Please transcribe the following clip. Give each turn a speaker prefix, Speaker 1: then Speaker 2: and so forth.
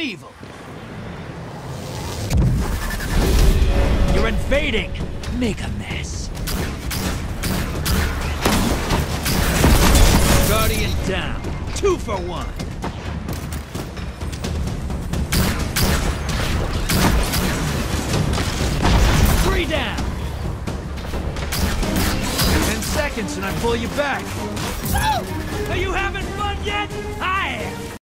Speaker 1: evil. You're invading. Make a mess. Guardian down. Two for one. Three down. Ten seconds and I pull you back.